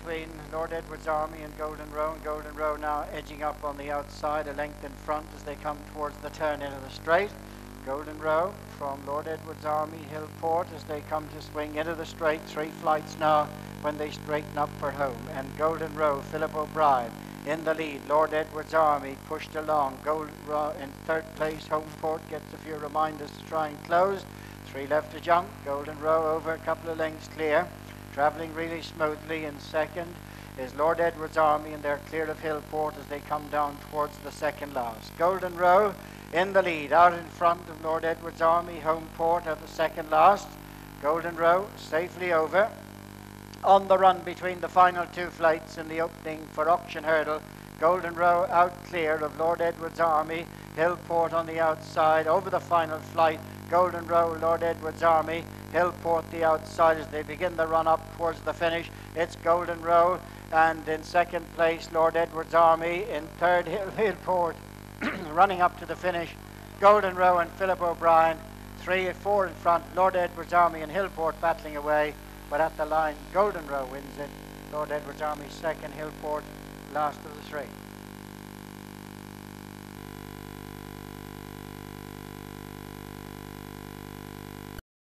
between Lord Edward's Army and Golden Row, and Golden Row now edging up on the outside, a length in front as they come towards the turn into the straight. Golden Row from Lord Edward's Army, Hillport, as they come to swing into the straight. Three flights now when they straighten up for home. And Golden Row, Philip O'Brien in the lead. Lord Edward's Army pushed along. Golden Row in third place. Homeport gets a few reminders to try and close. Three left to jump. Golden Row over a couple of lengths clear. Travelling really smoothly in second is Lord Edward's Army, and they're clear of Hillport as they come down towards the second last. Golden Row in the lead, out in front of Lord Edward's Army, Homeport at the second last. Golden Row safely over. On the run between the final two flights in the opening for auction hurdle, Golden Row out clear of Lord Edward's Army, Hillport on the outside, over the final flight, Golden Row, Lord Edward's Army, Hillport the outside as they begin the run up towards the finish. It's Golden Row, and in second place, Lord Edward's Army, in third, Hill, Hillport, running up to the finish. Golden Row and Philip O'Brien, three and four in front. Lord Edward's Army and Hillport battling away, but at the line, Golden Row wins it. Lord Edward's Army second, Hillport last of the three.